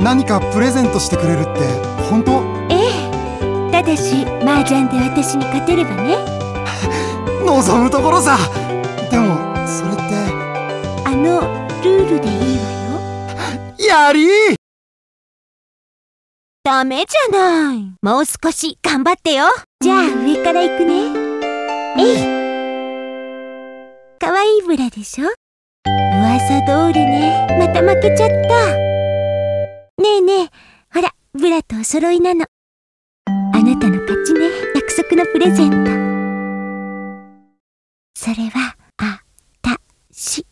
何かプレゼントしてくれるって本当？ええ。ただし麻雀で私に勝てればね。望むところさ。でもそれって？あのルールでいいわよ。やり！ーダメじゃない。もう少し頑張ってよ。じゃあ上から行くね。えいかわいいブラでしょ？噂通りね。また負けちゃったブラとお揃いなの。あなたの勝ちね、約束のプレゼント。それは、あ、た、し。